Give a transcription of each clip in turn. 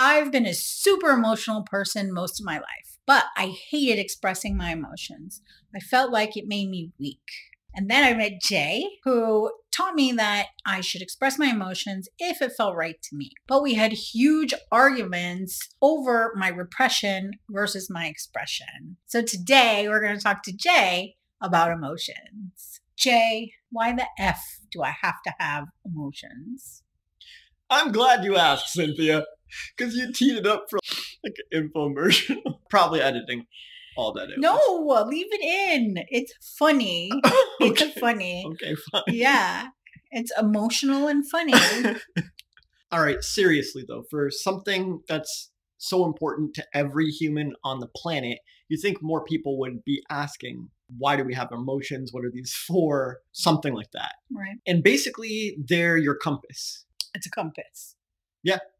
I've been a super emotional person most of my life, but I hated expressing my emotions. I felt like it made me weak. And then I met Jay, who taught me that I should express my emotions if it felt right to me. But we had huge arguments over my repression versus my expression. So today we're going to talk to Jay about emotions. Jay, why the F do I have to have emotions? I'm glad you asked, Cynthia, because you teed it up for like an infomercial. Probably editing all that. No, leave it in. It's funny. okay. It's funny. Okay, fine. Yeah. It's emotional and funny. All right, seriously though, for something that's so important to every human on the planet, you think more people would be asking, why do we have emotions? What are these for? Something like that. right. And basically, they're your compass. It's a compass.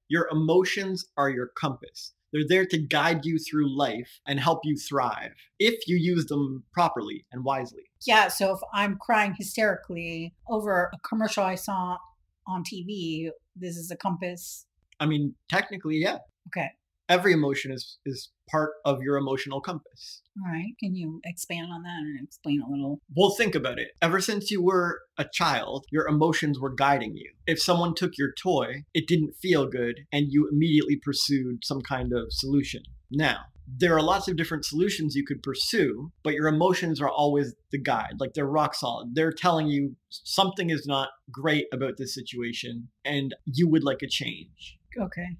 Your emotions are your compass. They're there to guide you through life and help you thrive if you use them properly and wisely. Yeah. So if I'm crying hysterically over a commercial I saw on TV, this is a compass. I mean, technically, yeah. Okay. Every emotion is is part of your emotional compass. All right. Can you expand on that and explain a little? Well, think about it. Ever since you were a child, your emotions were guiding you. If someone took your toy, it didn't feel good, and you immediately pursued some kind of solution. Now, there are lots of different solutions you could pursue, but your emotions are always the guide. Like they're rock solid. They're telling you something is not great about this situation, and you would like a change. Okay.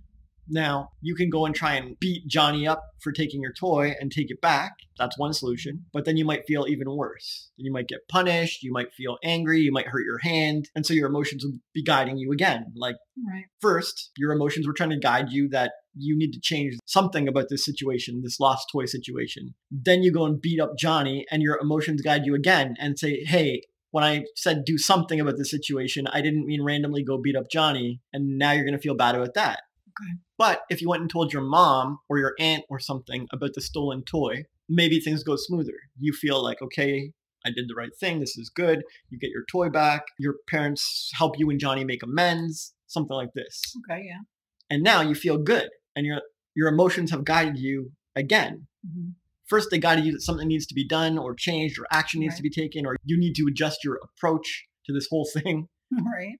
Now, you can go and try and beat Johnny up for taking your toy and take it back. That's one solution. But then you might feel even worse. You might get punished. You might feel angry. You might hurt your hand. And so your emotions will be guiding you again. Like, Right. first, your emotions were trying to guide you that you need to change something about this situation, this lost toy situation. Then you go and beat up Johnny, and your emotions guide you again and say, hey, when I said do something about this situation, I didn't mean randomly go beat up Johnny. And now you're going to feel bad about that. Okay. But if you went and told your mom or your aunt or something about the stolen toy, maybe things go smoother. You feel like, okay, I did the right thing. This is good. You get your toy back. Your parents help you and Johnny make amends, something like this. Okay. Yeah. And now you feel good and your your emotions have guided you again. hmm First they guided you that something needs to be done or changed or action needs to be taken or you need to adjust your approach to this whole thing. Right.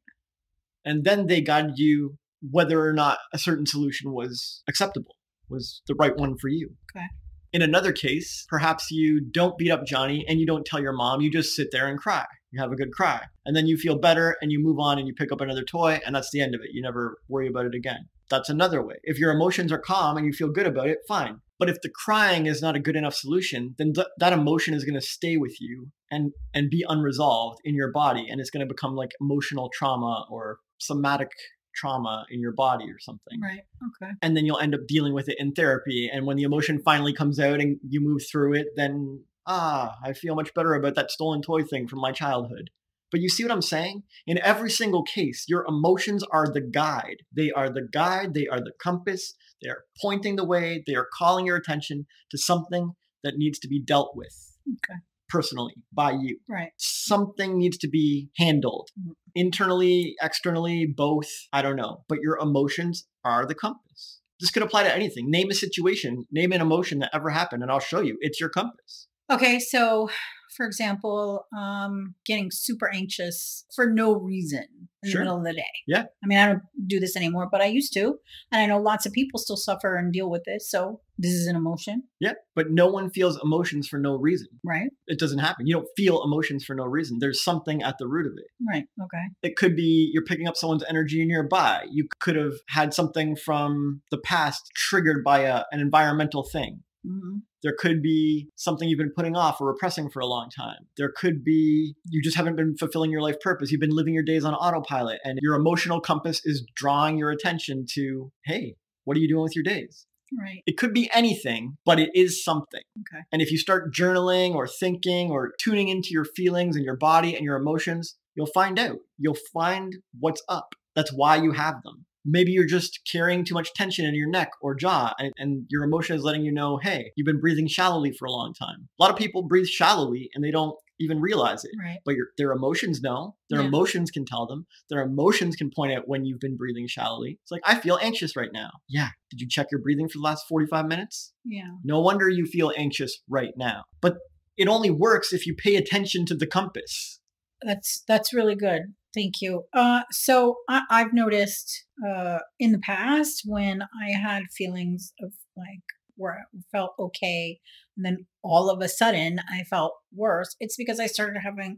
And then they guided you whether or not a certain solution was acceptable, was the right one for you. Okay. In another case, perhaps you don't beat up Johnny and you don't tell your mom, you just sit there and cry. You have a good cry. And then you feel better and you move on and you pick up another toy and that's the end of it. You never worry about it again. That's another way. If your emotions are calm and you feel good about it, fine. But if the crying is not a good enough solution, then th- that emotion is going to stay with you and and be unresolved in your body and it's going to become like emotional trauma or somatic trauma in your body or something. Right. Okay. And then you'll end up dealing with it in therapy and when the emotion finally comes out and you move through it, then ah, I feel much better about that stolen toy thing from my childhood. But you see what I'm saying? In every single case, your emotions are the guide. They are the guide, they are the compass, they are pointing the way, they are calling your attention to something that needs to be dealt with Okay. Personally by you. Right. Something needs to be handled Mhm. internally, externally, both. I don't know. But your emotions are the compass. This could apply to anything. Name a situation, name an emotion that ever happened, and I'll show you. It's your compass. Okay, so for example, um, getting super anxious for no reason in Sure. the middle of the day. Yeah. I mean, I don't do this anymore, but I used to. And I know lots of people still suffer and deal with this. So this is an emotion, Yeah. But no one feels emotions for no reason. right? It doesn't happen. You don't feel emotions for no reason. There's something at the root of it. Right. Okay. It could be you're picking up someone's energy nearby. You could have had something from the past triggered by a, an environmental thing. Hmm There could be something you've been putting off or repressing for a long time. There could be you just haven't been fulfilling your life purpose. You've been living your days on autopilot and your emotional compass is drawing your attention to, hey, what are you doing with your days? Right. It could be anything, but it is something. Okay. And if you start journaling or thinking or tuning into your feelings and your body and your emotions, you'll find out. You'll find what's up. That's why you have them. Maybe you're just carrying too much tension in your neck or jaw, and, and your emotion is letting you know, hey, you've been breathing shallowly for a long time. A lot of people breathe shallowly and they don't even realize it. Right. But your, their emotions know. Their Yeah. emotions can tell them. Their emotions can point out when you've been breathing shallowly. It's like, I feel anxious right now. Yeah. Did you check your breathing for the last 45 minutes? Yeah. No wonder you feel anxious right now. But it only works if you pay attention to the compass. That's that's really good. Thank you. Uh, so I, I've noticed uh, in the past when I had feelings of like where I felt okay, and then all of a sudden I felt worse. It's because I started having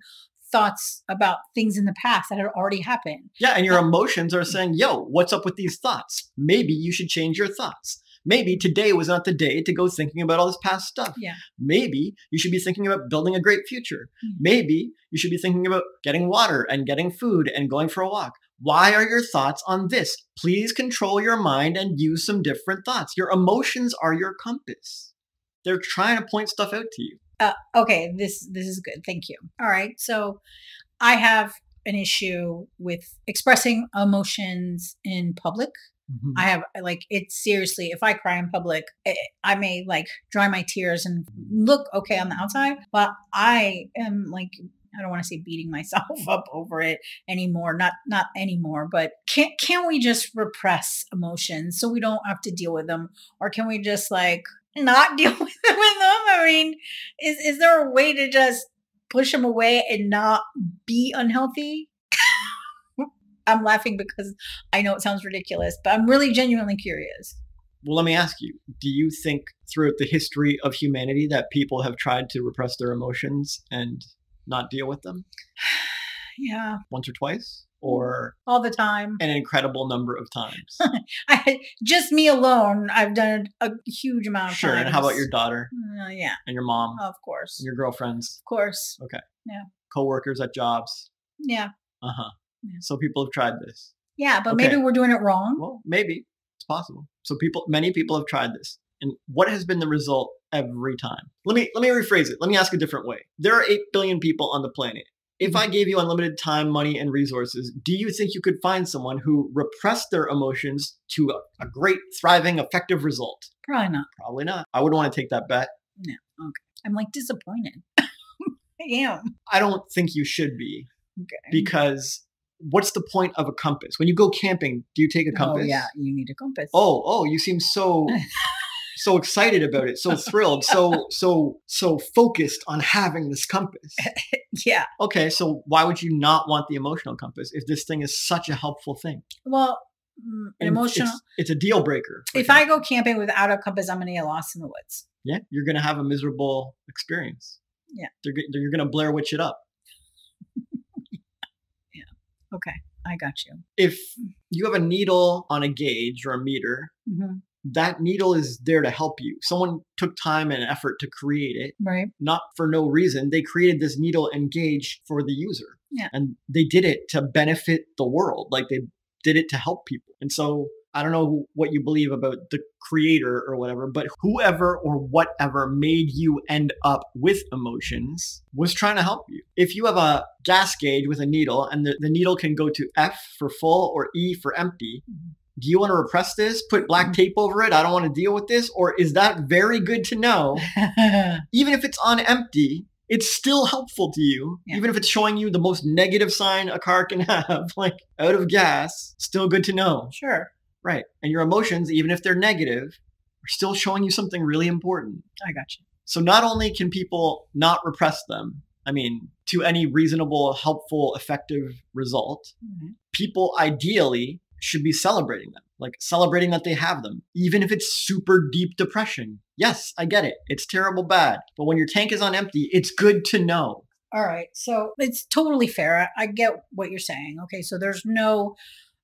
thoughts about things in the past that had already happened. Yeah, and your Yeah. emotions are saying, yo, what's up with these thoughts? Maybe you should change your thoughts. Maybe today was not the day to go thinking about all this past stuff. Yeah. Maybe you should be thinking about building a great future. Mm. Maybe you should be thinking about getting water and getting food and going for a walk. Why are your thoughts on this? Please control your mind and use some different thoughts. Your emotions are your compass. They're trying to point stuff out to you. Uh, okay, this this is good. Thank you. All right, so I have an issue with expressing emotions in public. I have like it's seriously. If I cry in public, eh, I may like dry my tears and look okay on the outside, but I am like I don't want to say beating myself up over it anymore. Not not anymore. But can can we just repress emotions so we don't have to deal with them, or can we just like not deal? With them? I mean, is is there a way to just push them away and not be unhealthy? I'm laughing because I know it sounds ridiculous, but I'm really genuinely curious. Well, let me ask you do you think throughout the history of humanity that people have tried to repress their emotions and not deal with them Yeah, once or twice? Or all the time. an incredible number of times? I, just me alone, I've done a huge amount of sure. times. And how about your daughter Uh, yeah, and your mom of course, and your girlfriends, of course. Okay. Yeah. Coworkers at jobs? Yeah, Uh huh. Yeah. So people have tried this. yeah, but Okay. maybe we're doing it wrong. Well, maybe it's possible. So people, many people have tried this, and what has been the result every time? Let me let me rephrase it. Let me ask a different way. There are eight billion people on the planet. If mm-hmm. I gave you unlimited time, money, and resources, do you think you could find someone who repressed their emotions to a, a great, thriving, effective result? Probably not. Probably not. I wouldn't want to take that bet. No. Okay. I'm like disappointed. I am. I don't think you should be Okay. because what's the point of a compass? When you go camping, do you take a compass? Oh yeah, you need a compass. oh oh you seem so so excited about it so thrilled so so so focused on having this compass yeah. okay so why would you not want the emotional compass if this thing is such a helpful thing Well, mm, And emotional. it's, it's a deal breaker If you. I go camping without a compass, I'm gonna get lost in the woods. yeah you're gonna have a miserable experience Yeah. they're, you're gonna blair witch it up Okay, I got you. if you have a needle on a gauge or a meter hmm that needle is there to help you someone took time and effort to create it Right. not for no reason. They created this needle and gauge for the user. Yeah. And they did it to benefit the world. Like they did it to help people. And so I don't know what you believe about the creator or whatever, but whoever or whatever made you end up with emotions was trying to help you. If you have a gas gauge with a needle and the, the needle can go to F for full or E for empty, do you want to repress this? Put black mm-hmm. tape over it? I don't want to deal with this? Or is that very good to know? even if it's on empty, it's still helpful to you. Yeah. Even if it's showing you the most negative sign a car can have, like out of gas, still good to know. sure. Right. And your emotions, even if they're negative, are still showing you something really important. I got you. So not only can people not repress them, I mean, to any reasonable, helpful, effective result, Mhm. people ideally should be celebrating them, like celebrating that they have them, even if it's super deep depression. Yes, I get it. It's terrible bad. But when your tank is on empty, it's good to know. All right. So it's totally fair. I, I get what you're saying. Okay. So there's no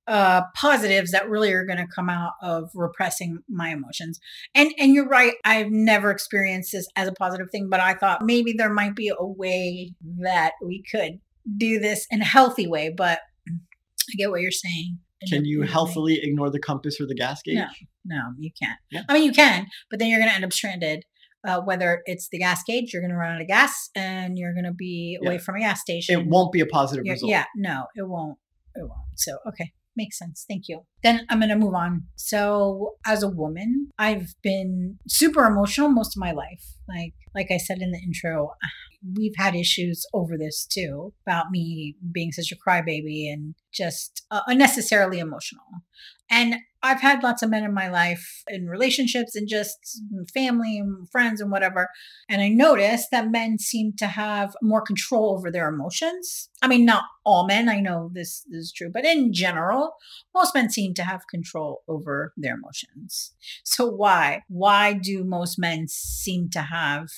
uh positives that really are going to come out of repressing my emotions. And and you're right. I've never experienced this as a positive thing, but I thought maybe there might be a way that we could do this in a healthy way, but I get what you're saying. Can you healthily ignore the compass or the gas gauge? No. No, you can't. Yeah. I mean, you can, but then you're going to end up stranded. Uh, whether it's the gas gauge, you're going to run out of gas, and you're going to be away from a gas station. It won't be a positive Yeah, result. yeah, no, it won't. It won't. So, okay, makes sense. Thank you. Then I'm going to move on. So, as a woman, I've been super emotional most of my life. Like like I said in the intro, we've had issues over this too about me being such a crybaby and just uh, unnecessarily emotional. And I've had lots of men in my life in relationships and just family and friends and whatever. And I noticed that men seem to have more control over their emotions. I mean, not all men, I know this, this is true, but in general, most men seem to have control over their emotions. So, why? Why do most men seem to have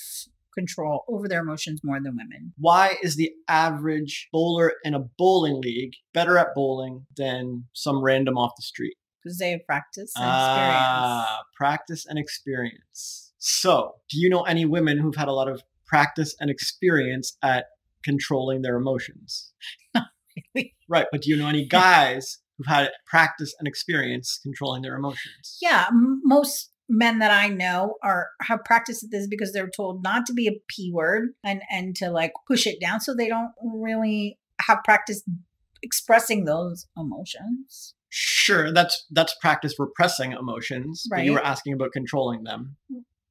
control over their emotions more than women. Why is the average bowler in a bowling league better at bowling than some random off the street? Because they have practice and experience. Ah, practice and experience. So, do you know any women who've had a lot of practice and experience at controlling their emotions? Not really. Right, but do you know any guys who've had practice and experience controlling their emotions? Yeah, m- most men that I know are have practiced this because they're told not to be a p word and and to like push it down, so they don't really have practice expressing those emotions. Sure, that's that's practice repressing emotions, but you were asking about controlling them.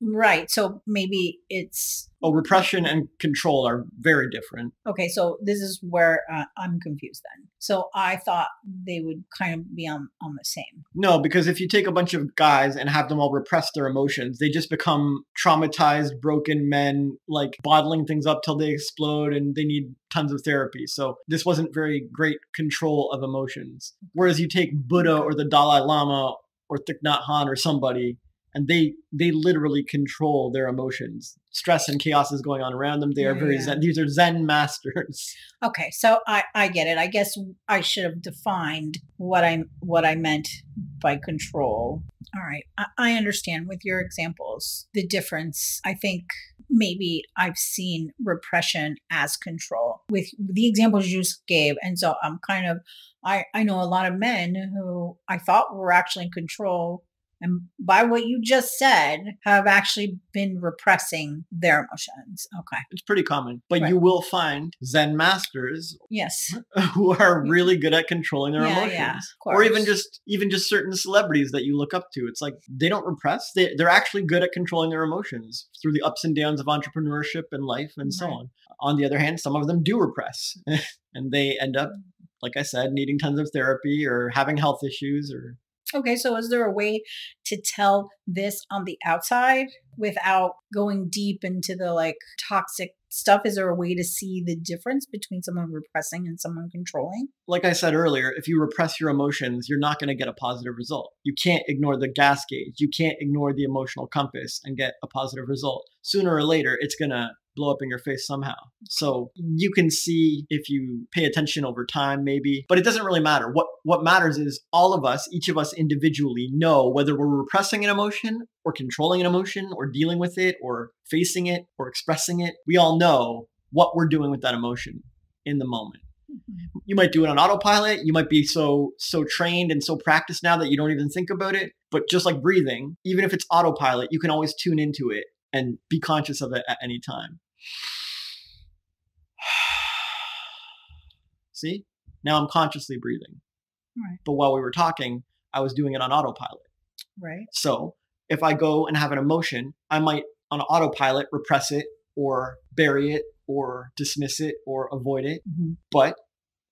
Right. So maybe it's Oh, repression and control are very different. okay. So this is where uh, I'm confused then. So I thought they would kind of be on on the same. No, because if you take a bunch of guys and have them all repress their emotions, they just become traumatized, broken men, like bottling things up till they explode and they need tons of therapy. So this wasn't very great control of emotions. Whereas you take Buddha or the Dalai Lama or Thich Nhat Hanh or somebody, and they they literally control their emotions. Stress and chaos is going on around them. They are Yeah, very yeah. zen. These are Zen masters. Okay, so I I get it. I guess I should have defined what I what I meant by control. All right, I, I understand with your examples the difference. I think maybe I've seen repression as control with the examples you just gave, and so I'm kind of I I know a lot of men who I thought were actually in control. And by what you just said, have actually been repressing their emotions. Okay. It's pretty common. But Right. you will find Zen masters Yes. who are mm-hmm. really good at controlling their Yeah, emotions yeah, or even just even just certain celebrities that you look up to it's like they don't repress they, they're actually good at controlling their emotions through the ups and downs of entrepreneurship and life and so on on the other hand some of them do repress and they end up like i said needing tons of therapy or having health issues or Okay, so is there a way to tell this on the outside without going deep into the like toxic stuff? Is there a way to see the difference between someone repressing and someone controlling? like I said earlier, if you repress your emotions, you're not going to get a positive result. You can't ignore the gas gauge. You can't ignore the emotional compass and get a positive result. Sooner or later, it's going to blow up in your face somehow. So you can see if you pay attention over time, maybe, but it doesn't really matter. What what matters is all of us, each of us individually, know whether we're repressing an emotion or controlling an emotion or dealing with it or facing it or expressing it. We all know what we're doing with that emotion in the moment mm-hmm. you might do it on autopilot you might be so so trained and so practiced now that you don't even think about it but just like breathing even if it's autopilot you can always tune into it and be conscious of it at any time see now i'm consciously breathing Right. but while we were talking i was doing it on autopilot Right. so if I go and have an emotion, I might on autopilot repress it or bury it or dismiss it or avoid it. Mhm. But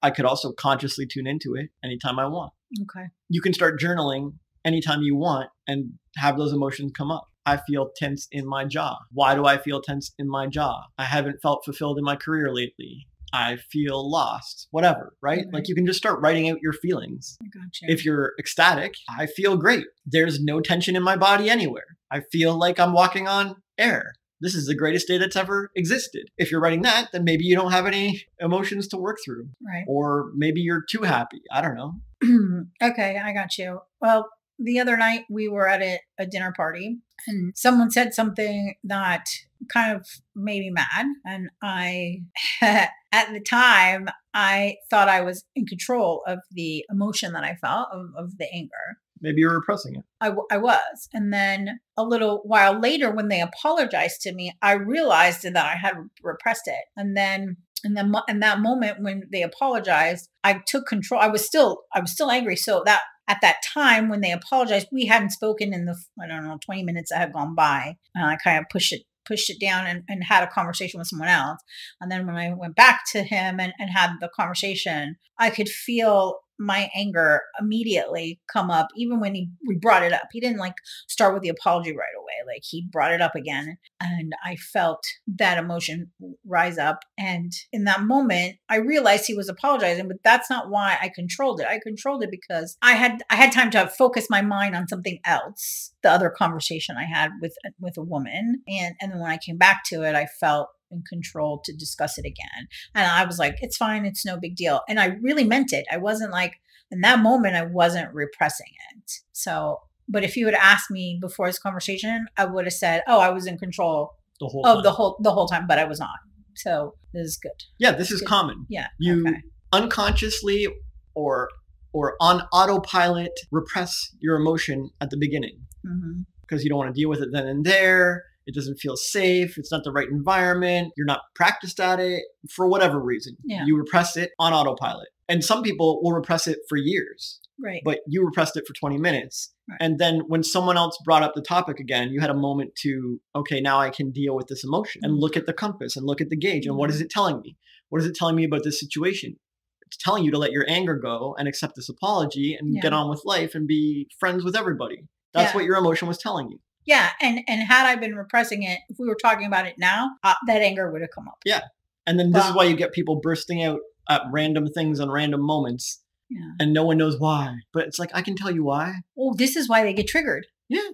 I could also consciously tune into it anytime I want. Okay. You can start journaling anytime you want and have those emotions come up. I feel tense in my jaw. Why do I feel tense in my jaw? I haven't felt fulfilled in my career lately. I feel lost. Whatever, right? Mhm. Like you can just start writing out your feelings. I got you. If you're ecstatic, I feel great. There's no tension in my body anywhere. I feel like I'm walking on air. This is the greatest day that's ever existed. If you're writing that, then maybe you don't have any emotions to work through. right. Or maybe you're too happy. I don't know. okay, I got you. Well, the other night we were at a, a dinner party and someone said something that kind of made me mad. And I, at the time, I thought I was in control of the emotion that I felt of, of the anger. Maybe you're repressing it. I, w- I was. And then a little while later, when they apologized to me, I realized that I had repressed it. And then in the in that moment when they apologized, I took control. I was still I was still angry. So that at that time when they apologized, we hadn't spoken in the, I don't know, 20 minutes that had gone by. And I kind of pushed it pushed it down and, and had a conversation with someone else. And then when I went back to him and, and had the conversation, I could feel my anger immediately come up even when he we brought it up. He didn't like start with the apology right away like he brought it up again and i felt that emotion rise up and in that moment i realized he was apologizing but that's not why i controlled it. I controlled it because i had i had time to focus my mind on something else the other conversation i had with with a woman and and then when i came back to it i felt in control to discuss it again. And I was like, it's fine, it's no big deal. And I really meant it. I wasn't like, in that moment, I wasn't repressing it. So, but if you had asked me before this conversation, I would have said, oh, I was in control The whole of time. the whole the whole time, but I was not. So this is good. yeah, this is Good. common. Yeah. You okay. unconsciously or or on autopilot repress your emotion at the beginning mm-hmm. because you don't want to deal with it then and there. It doesn't feel safe. It's not the right environment. You're not practiced at it for whatever reason. Yeah. You repress it on autopilot. And some people will repress it for years, Right. but you repressed it for 20 minutes. Right. And then when someone else brought up the topic again, you had a moment to, okay, now I can deal with this emotion and Mhm. look at the compass and look at the gauge. And what is it telling me? What is it telling me about this situation? It's telling you to let your anger go and accept this apology and Yeah. get on with life and be friends with everybody. That's Yeah. what your emotion was telling you. Yeah, and and had I been repressing it, if we were talking about it now, uh, that anger would have come up. Yeah, and then this is why you get people bursting out at random things on random moments Yeah. and no one knows why. But it's like, I can tell you why. Oh, this is why they get triggered. Yeah.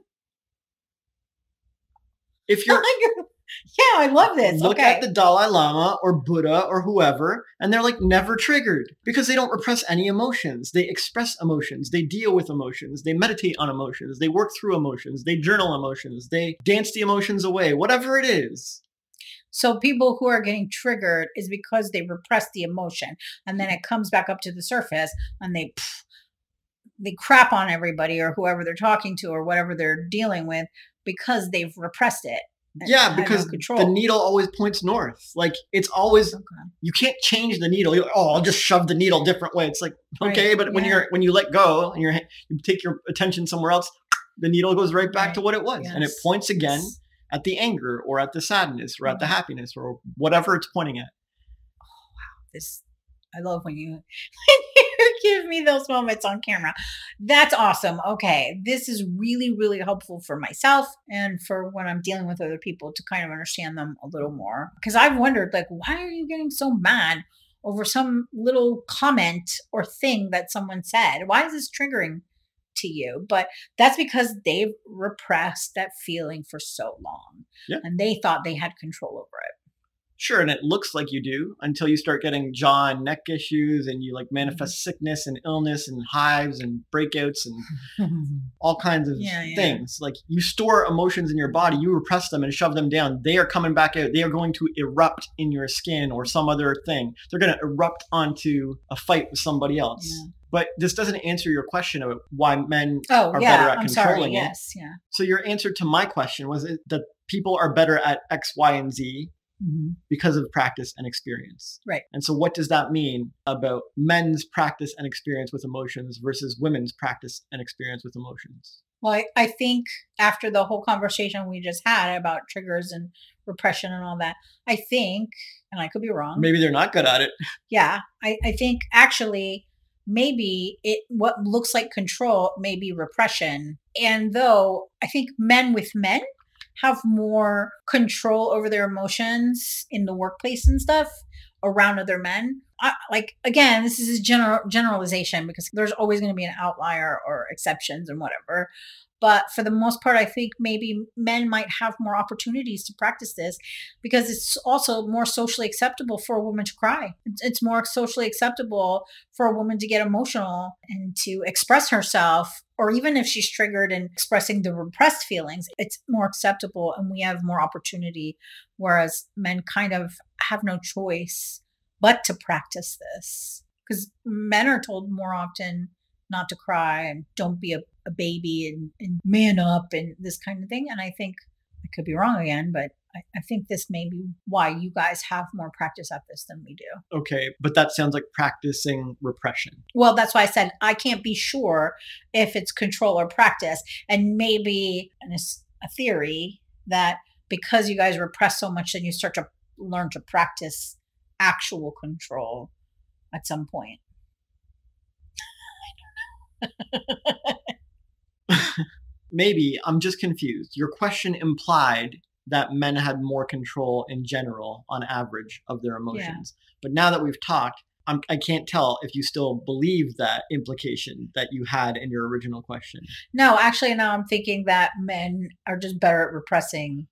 If you're yeah, I love this. look okay. at the Dalai Lama or Buddha or whoever, and they're like never triggered because they don't repress any emotions. They express emotions. They deal with emotions. They meditate on emotions. They work through emotions. They journal emotions. They dance the emotions away, whatever it is. So people who are getting triggered is because they repress the emotion, and then it comes back up to the surface, and they pff, they crap on everybody or whoever they're talking to or whatever they're dealing with because they've repressed it. Yeah, because the needle always points north. Like it's always Okay. you can't change the needle. You're oh, I'll just shove the needle different way. It's like Right, okay, but when you're when you let go and you're you take your attention somewhere else, the needle goes right back Right, to what it was, and it points again yes. at the anger or at the sadness or at the Mhm. happiness or whatever it's pointing at. Oh wow, this I love when you give me those moments on camera. That's awesome. Okay. This is really, really helpful for myself and for when I'm dealing with other people to kind of understand them a little more. Because I've wondered, like, why are you getting so mad over some little comment or thing that someone said? Why is this triggering to you? But that's because they've repressed that feeling for so long. Yeah. And they thought they had control over it. Sure, and it looks like you do until you start getting jaw and neck issues, and you like Mm-hmm. manifest sickness and illness and hives and breakouts and all kinds of Yeah, yeah. things. Like you store emotions in your body, you repress them and shove them down. They are coming back out. They are going to erupt in your skin or some other thing. They're going to erupt onto a fight with somebody else. Yeah. But this doesn't answer your question about why men. Oh are yeah, better at I'm sorry. controlling it. Yes, yeah. So your answer to my question was that people are better at X, Y, and Z Mm-hmm. because of practice and experience. Right. And so what does that mean about men's practice and experience with emotions versus women's practice and experience with emotions? Well, I, I think after the whole conversation we just had about triggers and repression and all that, I think, and I could be wrong. Maybe they're not good at it. Yeah, I, I think actually maybe it what looks like control may be repression. And though I think men with men have more control over their emotions in the workplace and stuff around other men. I, like again, this is a general generalization because there's always going to be an outlier or exceptions and whatever. But for the most part, I think maybe men might have more opportunities to practice this because it's also more socially acceptable for a woman to cry. It's, more socially acceptable for a woman to get emotional and to express herself, or even if she's triggered and expressing the repressed feelings, it's more acceptable and we have more opportunity. Whereas men kind of have no choice but to practice this because men are told more often not to cry and don't be a, a baby and, and man up and this kind of thing. And I think I could be wrong again, but I, I think this may be why you guys have more practice at this than we do. Okay, but that sounds like practicing repression. Well, that's why I said I can't be sure if it's control or practice. And maybe an, a theory that because you guys repress so much, then you start to learn to practice actual control at some point. Maybe I'm just confused. Your question implied that men had more control in general on average of their emotions. Yeah. But now that we've talked, I'm, I can not tell if you still believe that implication that you had in your original question. No, actually, now I'm thinking that men are just better at repressing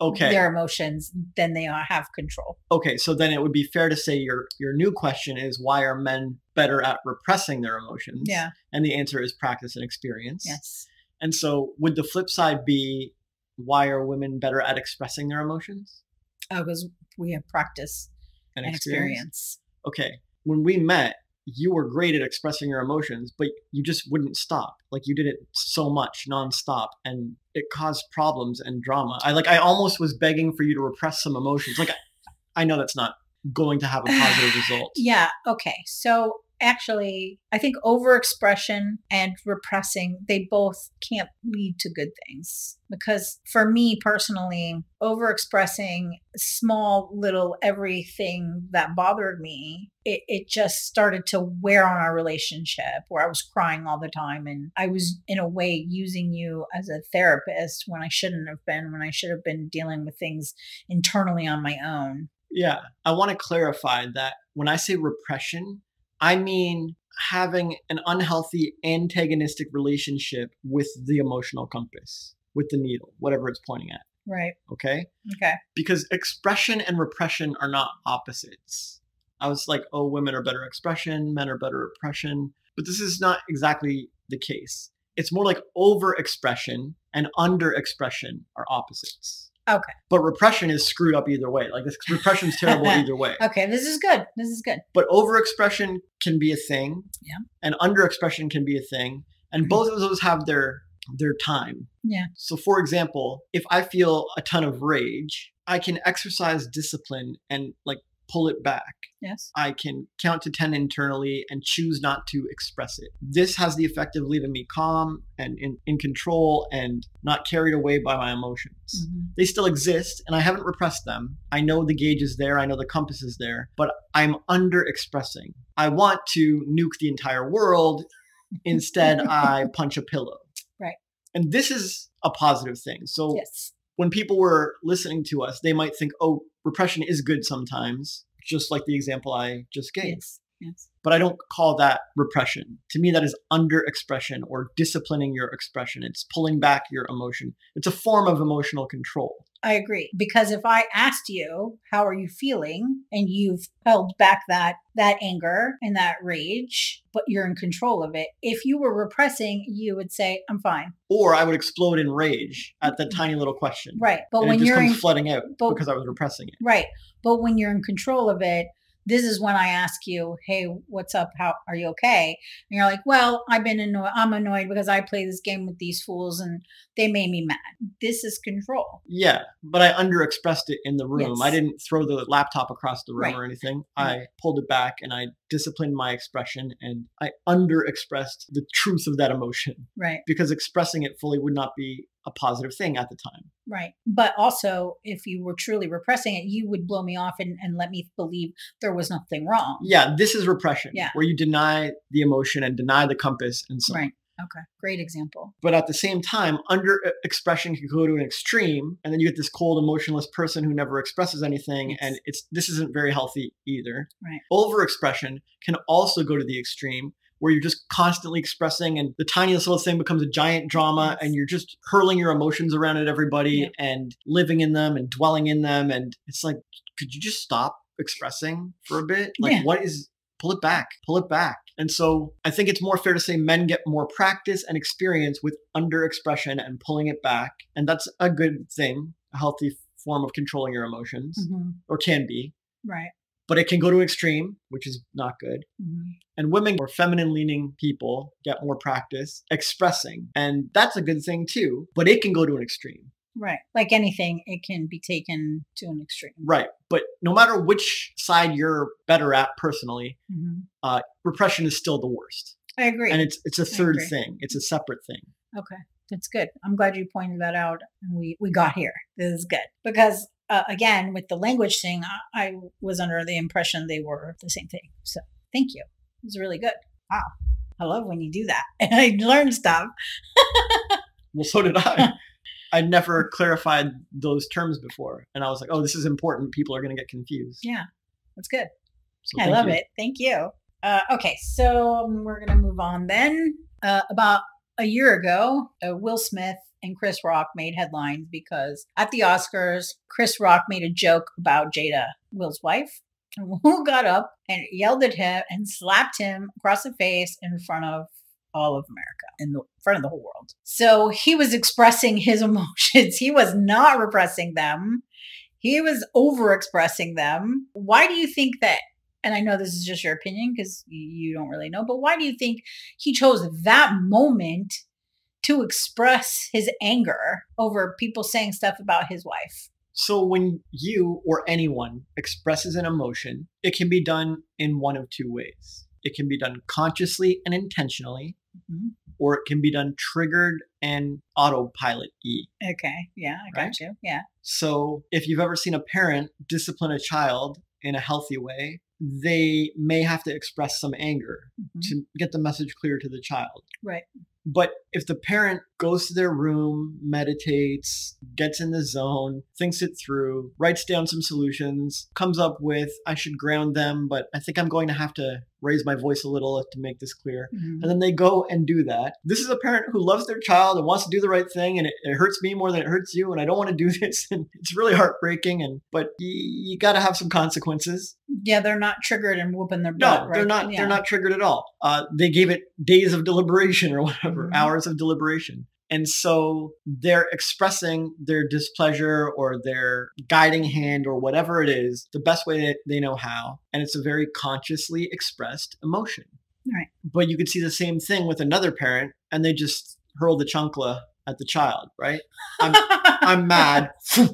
okay. their emotions then they are, have control. Okay, so then it would be fair to say your your new question is why are men better at repressing their emotions? Yeah. And the answer is practice and experience. Yes. And so would the flip side be why are women better at expressing their emotions? Oh, because we have practice and, and experience. experience. Okay. When we met, you were great at expressing your emotions, but you just wouldn't stop. Like you did it so much nonstop and it caused problems and drama. I like I almost was begging for you to repress some emotions. Like I, I know that's not going to have a positive result. Yeah. Okay. So actually, I think overexpression and repressing, they both can't lead to good things. Because for me personally, overexpressing small little everything that bothered me, it, it just started to wear on our relationship where I was crying all the time. And I was, in a way, using you as a therapist when I shouldn't have been, when I should have been dealing with things internally on my own. Yeah. I want to clarify that when I say repression, I mean having an unhealthy antagonistic relationship with the emotional compass, with the needle, whatever it's pointing at. Right. Okay. Okay. Because expression and repression are not opposites. I was like, oh, women are better expression, men are better repression. But this is not exactly the case. It's more like over expression and under expression are opposites. Okay. But repression is screwed up either way. Like this repression is terrible either way. Okay, this is good. This is good. But overexpression can be a thing. Yeah. And underexpression can be a thing. And mm-hmm. both of those have their their time. Yeah. So for example, if I feel a ton of rage, I can exercise discipline and like pull it back. Yes. I can count to 10 internally and choose not to express it. This has the effect of leaving me calm and in, in control and not carried away by my emotions. Mm-hmm. They still exist and I haven't repressed them. I know the gauge is there, I know the compass is there, but I'm under expressing. I want to nuke the entire world. Instead, I punch a pillow. Right. And this is a positive thing. So yes when people were listening to us, they might think, oh, repression is good sometimes, just like the example I just gave. Yes. Yes. But I don't call that repression. To me, that is under expression or disciplining your expression. It's pulling back your emotion. It's a form of emotional control. I agree because if I asked you how are you feeling? and you've held back that that anger and that rage but you're in control of it if you were repressing you would say I'm fine. Or I would explode in rage at that mm-hmm. tiny little question. Right but and when it just you're comes in, flooding out but, because I was repressing it. Right but when you're in control of it this is when I ask you, "Hey, what's up? How are you okay?" And you're like, "Well, I've been annoyed. I'm annoyed because I play this game with these fools and they made me mad." This is control. Yeah, but I underexpressed it in the room. Yes. I didn't throw the laptop across the room right. or anything. Right. I pulled it back and I disciplined my expression and I underexpressed the truth of that emotion. Right. Because expressing it fully would not be a positive thing at the time. Right. But also, if you were truly repressing it, you would blow me off and, and let me believe there was nothing wrong. Yeah, this is repression. Yeah. Where you deny the emotion and deny the compass and so Right. Okay. Great example. But at the same time, under uh, expression can go to an extreme, and then you get this cold, emotionless person who never expresses anything, yes. and it's this isn't very healthy either. Right. Overexpression can also go to the extreme, where you're just constantly expressing and the tiniest little thing becomes a giant drama and you're just hurling your emotions around at everybody yeah. and living in them and dwelling in them and it's like could you just stop expressing for a bit like yeah. what is pull it back pull it back and so i think it's more fair to say men get more practice and experience with under expression and pulling it back and that's a good thing a healthy form of controlling your emotions mm-hmm. or can be right but it can go to an extreme, which is not good. Mm-hmm. And women or feminine leaning people get more practice expressing. And that's a good thing too, but it can go to an extreme. Right. Like anything, it can be taken to an extreme. Right. But no matter which side you're better at personally, Mhm. uh, repression is still the worst. I agree. And it's it's a third thing. It's a separate thing. Okay, that's good. I'm glad you pointed that out, and we we got here. This is good because uh, again, with the language thing, I, I was under the impression they were the same thing. So thank you. It was really good. Wow, I love when you do that. and I learn stuff. Well, so did I. I'd never clarified those terms before, and I was like, "Oh, this is important. People are going to get confused." Yeah, that's good. So I love you. it. Thank you. Uh, okay, so um, we're gonna move on then. Uh, about a year ago, uh, Will Smith and Chris Rock made headlines because at the Oscars, Chris Rock made a joke about Jada, Will's wife. Will got up and yelled at him and slapped him across the face in front of all of America, in the front of the whole world. So he was expressing his emotions. He was not repressing them. He was overexpressing them. Why do you think that? And I know this is just your opinion because you don't really know, but why do you think he chose that moment to express his anger over people saying stuff about his wife? So when you or anyone expresses an emotion, it can be done in one of two ways. It can be done consciously and intentionally, Mhm. or it can be done triggered and autopilot E. Okay. Yeah, I got you. Yeah. So if you've ever seen a parent discipline a child in a healthy way, they may have to express some anger Mhm. to get the message clear to the child. Right. But if the parent goes to their room, meditates, gets in the zone, thinks it through, writes down some solutions, comes up with, I should ground them, but I think I'm going to have to raise my voice a little to make this clear. Mhm. And then they go and do that. This is a parent who loves their child and wants to do the right thing, and it, it hurts me more than it hurts you, and I don't want to do this. And it's really heartbreaking. And but you, you got to have some consequences. Yeah, they're not triggered and whooping their No, butt. they're right? not. Yeah. They're not triggered at all. Uh, they gave it days of deliberation or whatever, Mhm. hours of deliberation, and so they're expressing their displeasure or their guiding hand or whatever it is the best way that they know how, and it's a very consciously expressed emotion. Right. But you could see the same thing with another parent, and they just hurl the chancla at the child. Right? I'm mad.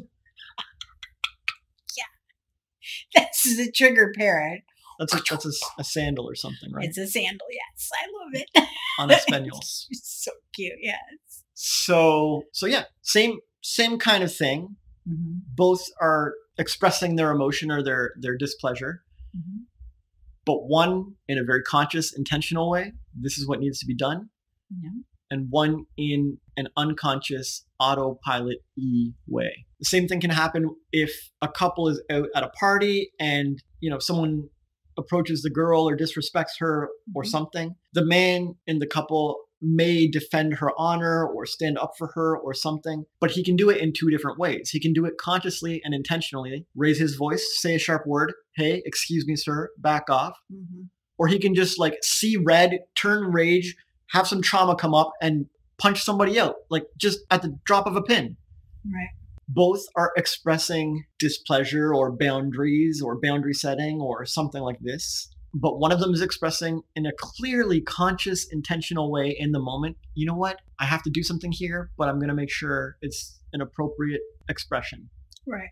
Yeah. This is a trigger parent. That's a, that's a, a sandal or something, right? It's a sandal. Yes, I love it. On a spaniels. So cute. Yes. So so yeah, same same kind of thing. Mhm. Both are expressing their emotion or their their displeasure, Mhm. but one in a very conscious, intentional way. This is what needs to be done, Yeah. and one in an unconscious autopilot e way. The same thing can happen if a couple is out at a party and you know someone approaches the girl or disrespects her or Mhm. something. The man in the couple may defend her honor or stand up for her or something, but he can do it in two different ways. He can do it consciously and intentionally, raise his voice, say a sharp word, hey, excuse me, sir, back off. Mhm. Or he can just like see red, turn rage, have some trauma come up and punch somebody out, like just at the drop of a pin. Right. Both are expressing displeasure or boundaries or boundary setting or something like this. But one of them is expressing in a clearly conscious, intentional way in the moment, you know what? I have to do something here, but I'm going to make sure it's an appropriate expression. Right.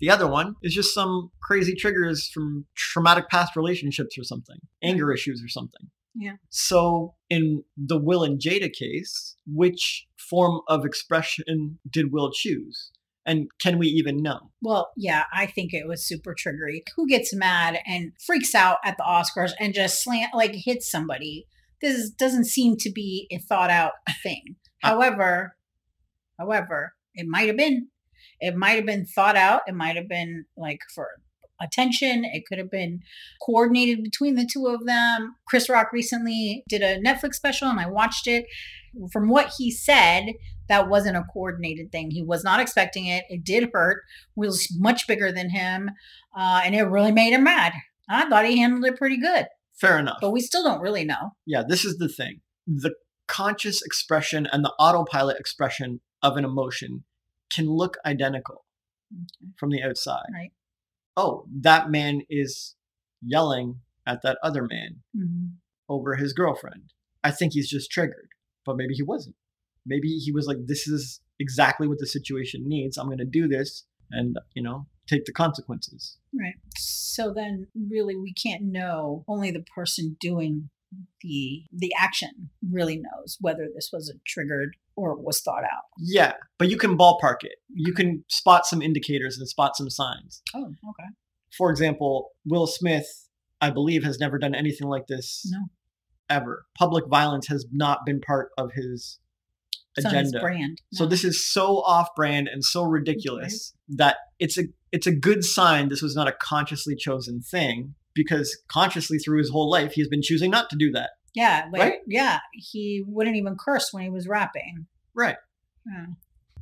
The other one is just some crazy triggers from traumatic past relationships or something, anger issues or something. Yeah. So in the Will and Jada case, which form of expression did Will choose? And can we even know? Well, yeah, I think it was super triggery. Who gets mad and freaks out at the Oscars and just slant like hits somebody? This doesn't seem to be a thought out thing. Uh, However, however, it might have been. It might have been thought out. It might have been like for attention. It could have been coordinated between the two of them. Chris Rock recently did a Netflix special and I watched it. From what he said, that wasn't a coordinated thing. He was not expecting it. It did hurt. Was much bigger than him, uh, and it really made him mad. I thought he handled it pretty good, Fair enough. but we still don't really know. yeah, this is the thing. The conscious expression and the autopilot expression of an emotion can look identical Okay. from the outside. Right. Oh, that man is yelling at that other man Mhm. over his girlfriend. I think he's just triggered, but maybe he wasn't. Maybe he was like, this is exactly what the situation needs. I'm going to do this and, you know, take the consequences. Right. So then really we can't know only the person doing the the action really knows whether this was a triggered or was thought out. Yeah, but you can ballpark it. You mm-hmm. can spot some indicators and spot some signs. Oh, okay. For example, Will Smith, I believe, has never done anything like this No. ever. Public violence has not been part of his his agenda. brand. So this is so off-brand and so ridiculous that it's a it's a good sign this was not a consciously chosen thing because consciously through his whole life he's been choosing not to do that. yeah, like, right? yeah, he wouldn't even curse when he was rapping. Right. Yeah.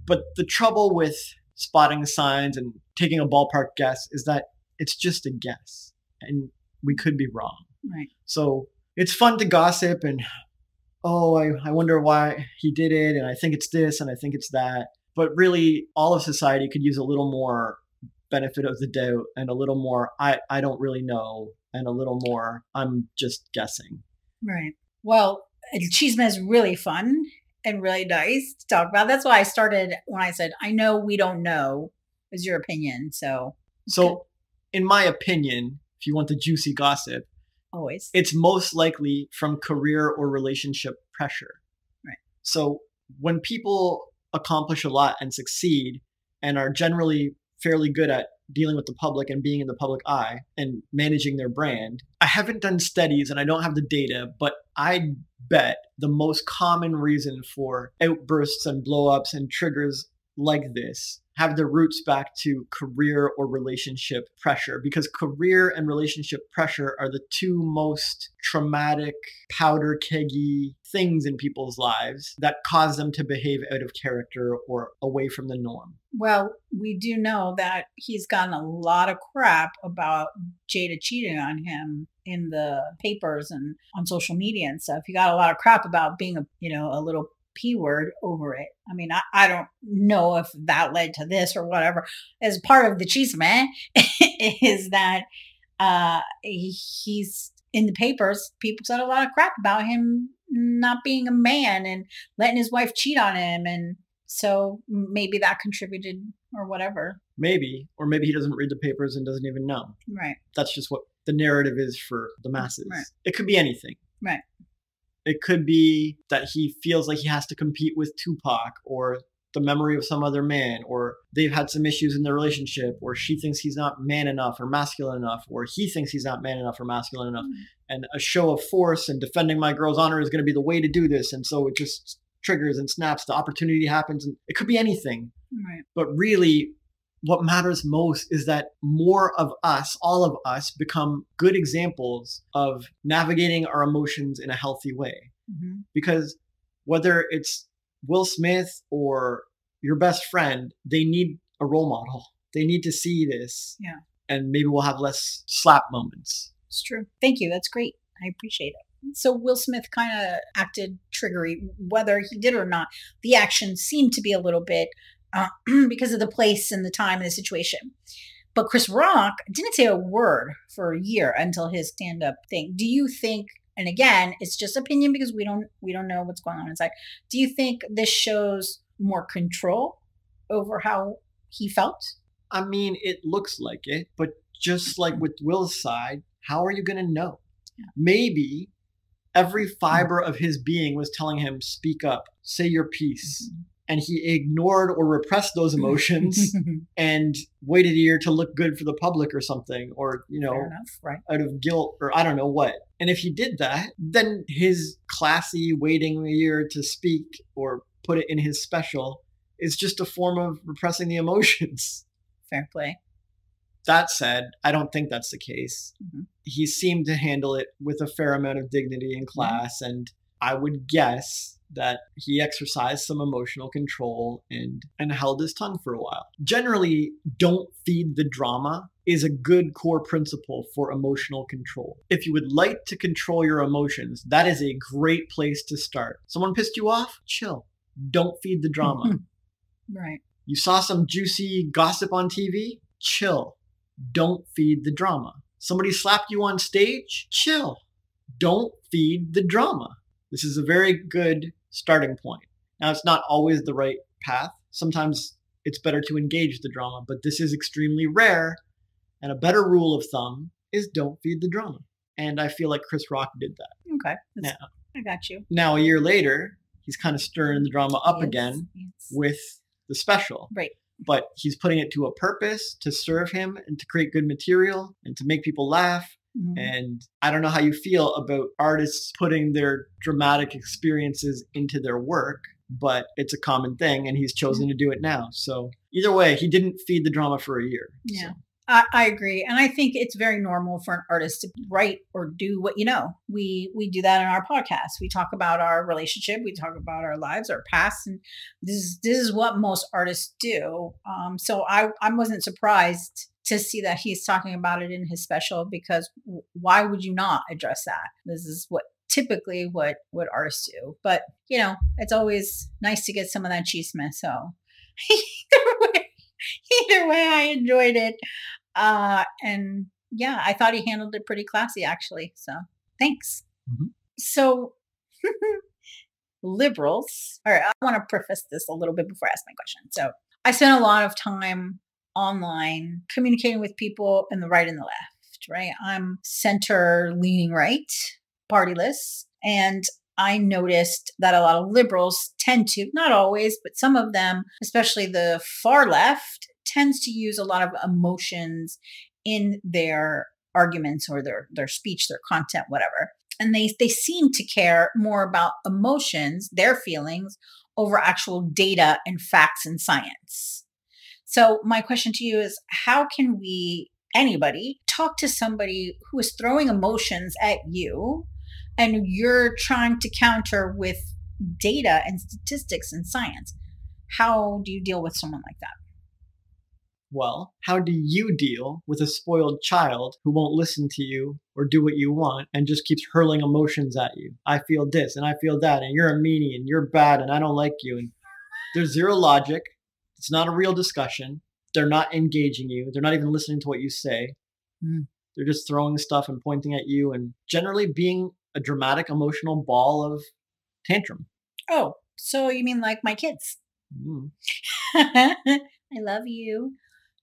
But the trouble with spotting signs and taking a ballpark guess is that it's just a guess and we could be wrong. Right. So it's fun to gossip and oh, I, I wonder why he did it and I think it's this and I think it's that. But really all of society could use a little more benefit of the doubt and a little more I, I don't really know and a little more I'm just guessing. Right. Well, Chisme is really fun and really nice to talk about. That's why I started when I said, I know we don't know is your opinion. So So in my opinion, if you want the juicy gossip, always. it's most likely from career or relationship pressure. Right. So when people accomplish a lot and succeed and are generally fairly good at dealing with the public and being in the public eye and managing their brand, I haven't done studies and I don't have the data, but I bet the most common reason for outbursts and blowups and triggers like this have their roots back to career or relationship pressure because career and relationship pressure are the two most traumatic, powder keggy things in people's lives that cause them to behave out of character or away from the norm. Well, we do know that he's gotten a lot of crap about Jada cheating on him in the papers and on social media and stuff. He got a lot of crap about being a you know a little p word over it. I mean, I, I don't know if that led to this or whatever. As part of the chisme is that uh he's in the papers. People said a lot of crap about him not being a man and letting his wife cheat on him and so maybe that contributed or whatever. Maybe, or maybe he doesn't read the papers and doesn't even know. Right. That's just what the narrative is for the masses. Right. It could be anything. Right. It could be that he feels like he has to compete with Tupac or the memory of some other man, or they've had some issues in their relationship, or she thinks he's not man enough or masculine enough, or he thinks he's not man enough or masculine enough. Mm. And a show of force and defending my girl's honor is going to be the way to do this. And so it just triggers and snaps. The opportunity happens, and it could be anything. Right. But really, what matters most is that more of us, all of us, become good examples of navigating our emotions in a healthy way. hmm Because whether it's Will Smith or your best friend, they need a role model. They need to see this. Yeah. And maybe we'll have less slap moments. It's true. Thank you. That's great. I appreciate it. So Will Smith kind of acted triggery, whether he did or not. The action seemed to be a little bit uh, because of the place and the time and the situation. But Chris Rock didn't say a word for a year until his stand-up thing. Do you think? And again, it's just opinion because we don't we don't know what's going on inside. Do you think this shows more control over how he felt? I mean, it looks like it, but just like with Will's side, how are you going to know? Yeah. Maybe every fiber of his being was telling him, speak up, say your piece. And he ignored or repressed those emotions and waited a year to look good for the public or something, or, you know, enough, right? out of guilt or I don't know what. And if he did that, then his classy waiting a year to speak or put it in his special is just a form of repressing the emotions. Fair play. That said, I don't think that's the case. Mhm. He seemed to handle it with a fair amount of dignity and class, and I would guess that he exercised some emotional control and and held his tongue for a while. Generally, don't feed the drama is a good core principle for emotional control. If you would like to control your emotions, that is a great place to start. Someone pissed you off? Chill. Don't feed the drama. Right. You saw some juicy gossip on TV? Chill. Don't feed the drama. Somebody slapped you on stage? Chill. Don't feed the drama. This is a very good starting point. Now, it's not always the right path sometimes it's better to engage the drama, but this is extremely rare. And a better rule of thumb is don't feed the drama. And I feel like Chris Rock did that. Okay. Yeah. I got you. Now, a year later, he's kind of stirring the drama up Yes, again yes. with the special. Right. But he's putting it to a purpose to serve him and to create good material and to make people laugh. Mhm. And I don't know how you feel about artists putting their dramatic experiences into their work, but it's a common thing and he's chosen to do it now. So either way, he didn't feed the drama for a year. Yeah. So, I, I agree, and I think it's very normal for an artist to write or do what you know. We we do that in our podcast. We talk about our relationship, we talk about our lives, our past, and this is this is what most artists do. Um, so I I wasn't surprised to see that he's talking about it in his special because why would you not address that? This is what typically what what artists do. But you know, it's always nice to get some of that chisme. So either way, either way, I enjoyed it. Uh, and yeah, I thought he handled it pretty classy, actually. So thanks. Mhm. So, liberals, all right, I want to preface this a little bit before I ask my question. So, I spent a lot of time online communicating with people in the right and the left, right? I'm center leaning right, partyless. And I noticed that a lot of liberals tend to, not always, but some of them, especially the far left, tends to use a lot of emotions in their arguments or their their speech, their content, whatever. And they they seem to care more about emotions, their feelings, over actual data and facts and science. So my question to you is how can we anybody talk to somebody who is throwing emotions at you and you're trying to counter with data and statistics and science? How do you deal with someone like that? well, how do you deal with a spoiled child who won't listen to you or do what you want and just keeps hurling emotions at you? I feel this and I feel that, and you're a meanie and you're bad and I don't like you. And there's zero logic. It's not a real discussion. They're not engaging you. They're not even listening to what you say. Mm. They're just throwing stuff and pointing at you and generally being a dramatic, emotional ball of tantrum. Oh, so you mean like my kids? Mm. I love you.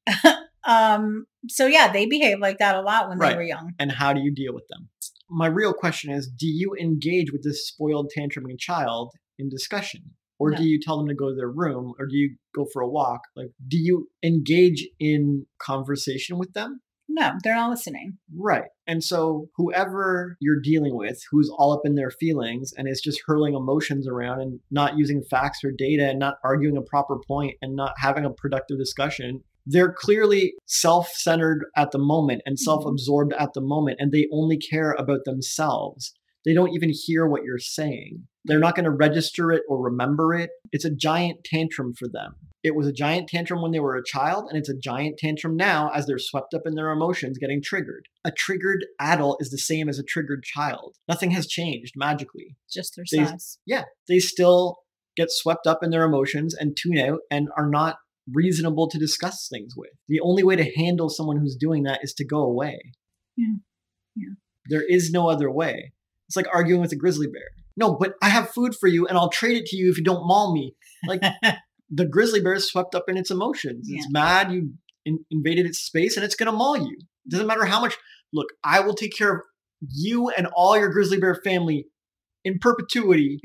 um, so yeah, they behave like that a lot when Right. they were young. and how do you deal with them? My real question is do you engage with this spoiled tantruming child in discussion? Or No. do you tell them to go to their room or do you go for a walk? Like, do you engage in conversation with them? No, they're not listening. Right. And so, whoever you're dealing with who's all up in their feelings and is just hurling emotions around and not using facts or data and not arguing a proper point and not having a productive discussion, they're clearly self centered at the moment and mm-hmm. self absorbed at the moment, and they only care about themselves. They don't even hear what you're saying. They're not going to register it or remember it. It's a giant tantrum for them. It was a giant tantrum when they were a child, and it's a giant tantrum now as they're swept up in their emotions getting triggered. A triggered adult is the same as a triggered child. Nothing has changed magically. Just their They- size. Yeah, they still get swept up in their emotions and tune out and are not reasonable to discuss things with. The only way to handle someone who's doing that is to go away. Yeah. Yeah. There is no other way. It's like arguing with a grizzly bear. No, but I have food for you and I'll trade it to you if you don't maul me. Like the grizzly bear is swept up in its emotions. It's mad you in- invaded its space and it's going to maul you. It doesn't matter how much. Look, I will take care of you and all your grizzly bear family in perpetuity.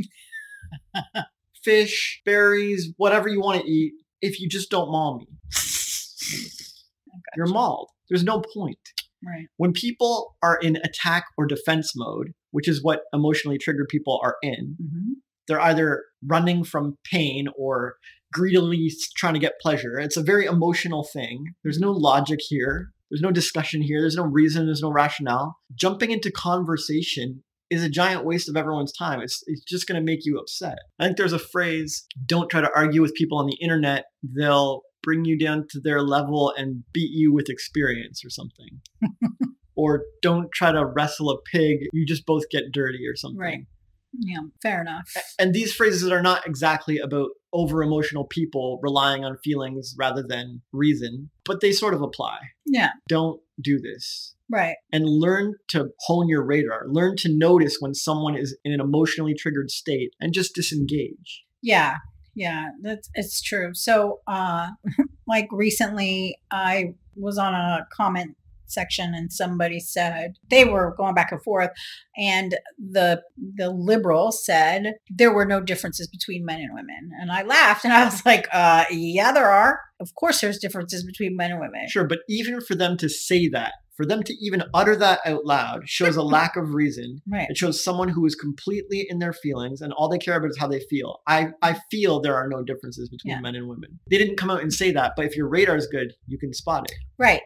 Fish, berries, whatever you want to eat, if you just don't maul me. You're mauled. There's no point. Right. When people are in attack or defense mode, which is what emotionally triggered people are in, hmm they're either running from pain or greedily trying to get pleasure. It's a very emotional thing. There's no logic here. There's no discussion here. There's no reason. There's no rationale. Jumping into conversation is a giant waste of everyone's time. It's, it's just going to make you upset. I think there's a phrase don't try to argue with people on the internet. They'll bring you down to their level and beat you with experience or something. or don't try to wrestle a pig. You just both get dirty or something. Right. Yeah. Fair enough. And these phrases are not exactly about over emotional people relying on feelings rather than reason, but they sort of apply. Yeah. Don't do this. Right. And learn to hone your radar. Learn to notice when someone is in an emotionally triggered state and just disengage. Yeah. Yeah, that's it's true. So, uh, like recently, I was on a comment section and somebody said they were going back and forth and the the liberal said there were no differences between men and women and i laughed and i was like uh yeah there are of course there's differences between men and women Sure, but even for them to say that, for them to even utter that out loud shows a lack of reason. right It shows someone who is completely in their feelings and all they care about is how they feel. I, I feel there are no differences between Yeah. men and women. They didn't come out and say that, but if your radar is good, you can spot it. Right.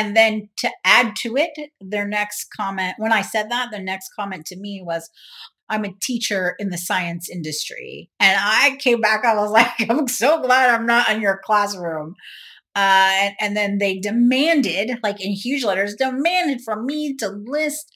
And then to add to it, their next comment, when I said that, their next comment to me was, I'm a teacher in the science industry. And I came back, I was like, I'm so glad I'm not in your classroom. Uh, and, and then they demanded, like in huge letters, demanded from me to list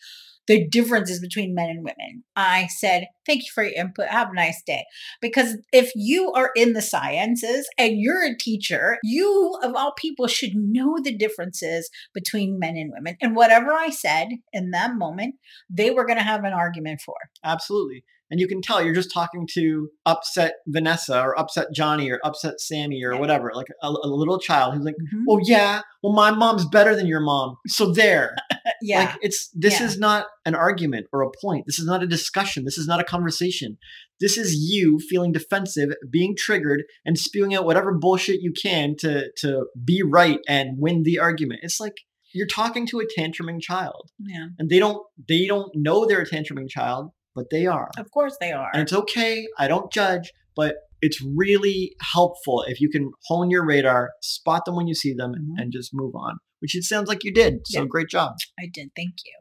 the differences between men and women. I said, Thank you for your input. Have a nice day. Because if you are in the sciences and you're a teacher, you, of all people, should know the differences between men and women. And whatever I said in that moment, they were going to have an argument for. Absolutely. And you can tell you're just talking to upset Vanessa or upset Johnny or upset Sammy or whatever, like a, a little child who's like, Mhm. oh, yeah, well, my mom's better than your mom. So there. yeah. Like it's this Yeah. is not an argument or a point. This is not a discussion. This is not a conversation. This is you feeling defensive, being triggered, and spewing out whatever bullshit you can to to be right and win the argument. It's like you're talking to a tantruming child, yeah. and they don't they don't know they're a tantruming child, but they are, Of course they are. and it's okay. I don't judge, but it's really helpful if you can hone your radar, spot them when you see them, Mhm. and just move on. Which it sounds like you did. So Yeah. great job. I did. Thank you.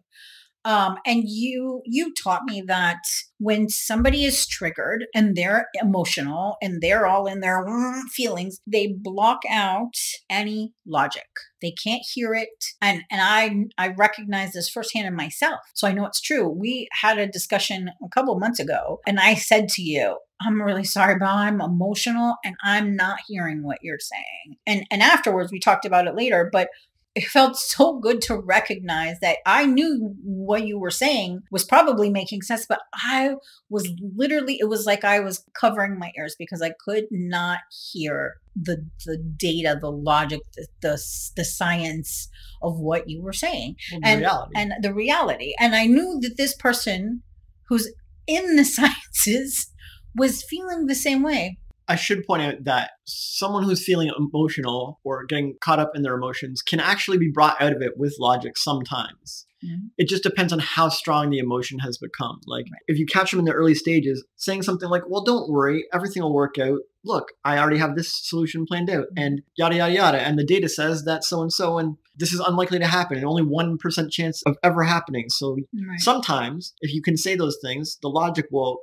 Um, and you you taught me that when somebody is triggered and they're emotional and they're all in their mm, feelings, they block out any logic. They can't hear it. And and I I recognize this firsthand in myself. So I know it's true. We had a discussion a couple months ago, and I said to you, I'm really sorry, but I'm emotional and I'm not hearing what you're saying. And and afterwards we talked about it later, but it felt so good to recognize that I knew what you were saying was probably making sense, but I was literally, it was like I was covering my ears because I could not hear the the data, the logic, the the, the science of what you were saying Well, And- reality. and the reality. And I knew that this person who's in the sciences was feeling the same way. I should point out that someone who's feeling emotional or getting caught up in their emotions can actually be brought out of it with logic sometimes. Mhm. It just depends on how strong the emotion has become. Like Right. if you catch them in the early stages saying something like, "Well, don't worry, everything will work out. Look, I already have this solution planned out." And yada yada yada, and the data says that so and so and this is unlikely to happen and only 1% chance of ever happening. So Right. sometimes if you can say those things, the logic will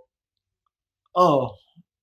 Oh,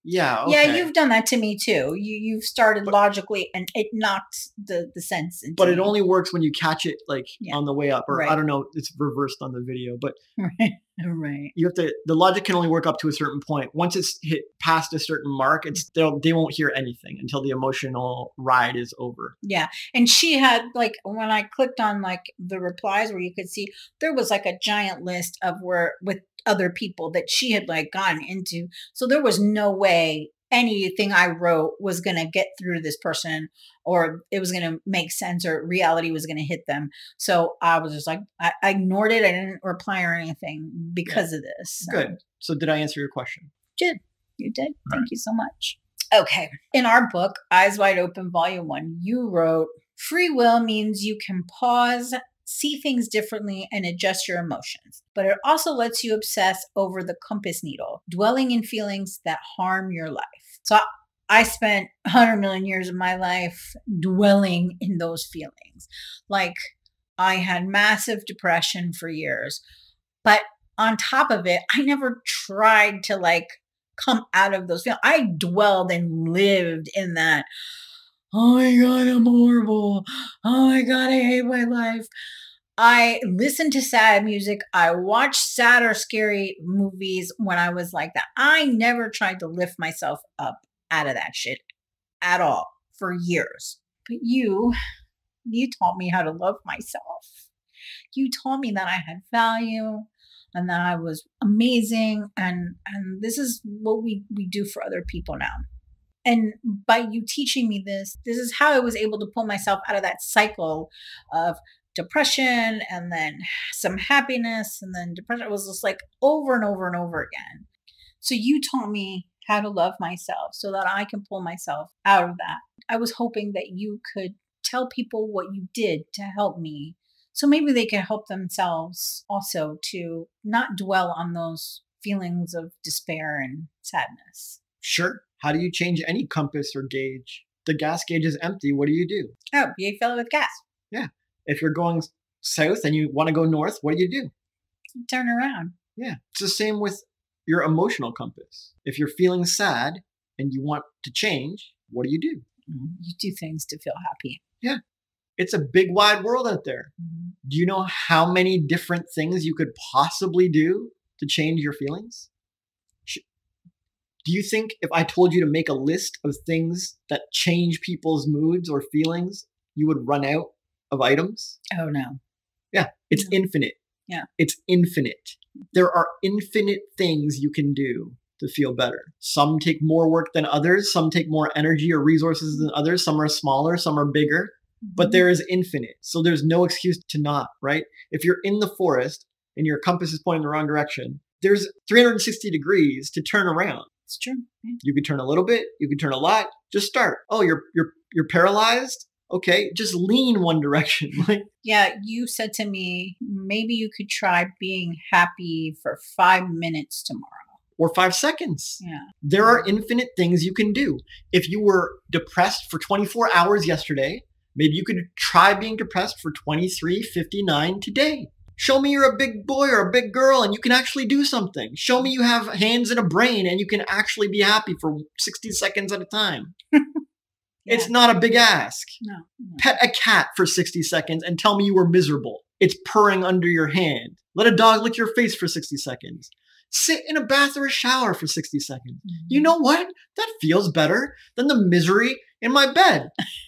yeah, Yeah, you've done that to me too. You you've started But- logically, and it knocked the the sense into but it me. only works when you catch it like Yeah. on the way up or i don't know it's reversed on the video but right, right. you have to the logic can only work up to a certain point once it's hit past a certain mark it's mm. they'll they won't hear anything until the emotional ride is over Yeah, and she had like when I clicked on like the replies where you could see there was like a giant list of where with other people that she had like gotten into. So there was no way anything I wrote was going to get through to this person or it was going to make sense or reality was going to hit them. So I was just like, I, I ignored it. I didn't reply or anything because of this. So good so did i answer your question Did You did. Thank you so much. Okay. In our book, Eyes Wide Open, Volume One, you wrote free will means you can pause, see things differently, and adjust your emotions. But it also lets you obsess over the compass needle, dwelling in feelings that harm your life. So I- spent 100 million years of my life dwelling in those feelings. Like I had massive depression for years. But on top of it, I never tried to like come out of those feelings. I dwelled and lived in that. Oh my God, I'm horrible. Oh my God, I hate my life. I listened to sad music. I watched sad or scary movies when I was like that. I never tried to lift myself up out of that shit at all for years. But you, you taught me how to love myself. You taught me that I had value and that I was amazing and and this is what we we do for other people now. And by you teaching me this, this is how I was able to pull myself out of that cycle of depression and then some happiness and then depression. It was just like over and over and over again. So you taught me how to love myself so that I can pull myself out of that. I was hoping that you could tell people what you did to help me. So maybe they can help themselves also to not dwell on those feelings of despair and sadness. Sure. How do you change any compass or gauge? The gas gauge is empty. What do you do? Oh, you fill it with gas. Yeah. If you're going south and you want to go north, what do you do? Turn around. Yeah. It's the same with your emotional compass. If you're feeling sad and you want to change, what do you do? Mm-hmm. You do things to feel happy. Yeah. It's a big wide world out there. Mm-hmm. Do you know how many different things you could possibly do to change your feelings? Do you think if I told you to make a list of things that change people's moods or feelings, you would run out of items? Oh, no. Yeah, it's no. infinite. Yeah. It's infinite. There are infinite things you can do to feel better. Some take more work than others, some take more energy or resources than others, some are smaller, some are bigger, but mm-hmm. there is infinite. So there's no excuse to not, right? If you're in the forest and your compass is pointing the wrong direction, there's 360 degrees to turn around. It's true. Yeah. You could turn a little bit, you could turn a lot. Just start. Oh, you're you're you're paralyzed? Okay, just lean one direction. Like Yeah, you said to me, maybe you could try being happy for 5 minutes tomorrow or five seconds. Yeah. There are infinite things you can do. If you were depressed for 24 hours yesterday, maybe you could try being depressed for 23.59 today. Show me you're a big boy or a big girl and you can actually do something. Show me you have hands and a brain and you can actually be happy for 60 seconds at a time. yeah. It's not a big ask. No, no. Pet a cat for 60 seconds and tell me you were miserable. It's purring under your hand. Let a dog lick your face for 60 seconds. Sit in a bath or a shower for 60 seconds. Mm-hmm. You know what? That feels better than the misery in my bed.